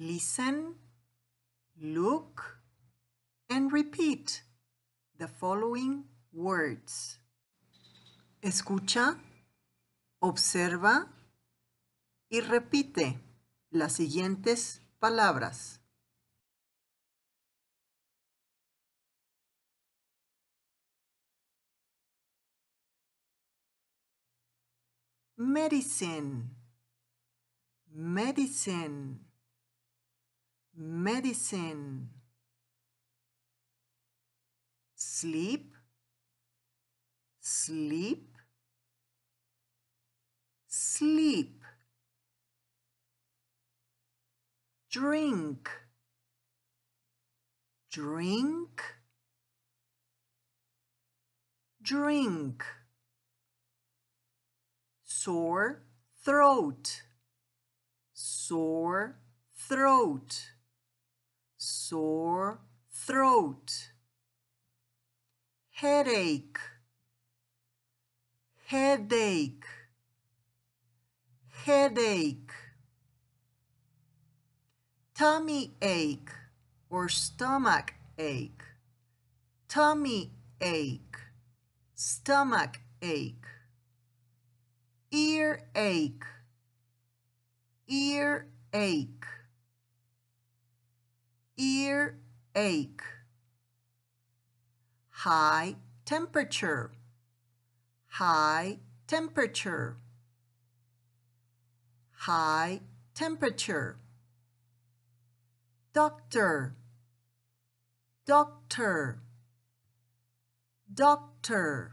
Listen, look, and repeat the following words. Escucha, observa y repite las siguientes palabras. Medicine, medicine, medicine. Sleep, sleep, sleep. Drink, drink, drink. Sore throat, sore throat, throat. Headache, headache, headache. Tummy ache or stomach ache, tummy ache, stomach ache. Ear ache, ear ache, ear ache. High temperature, high temperature, high temperature. Doctor, doctor, doctor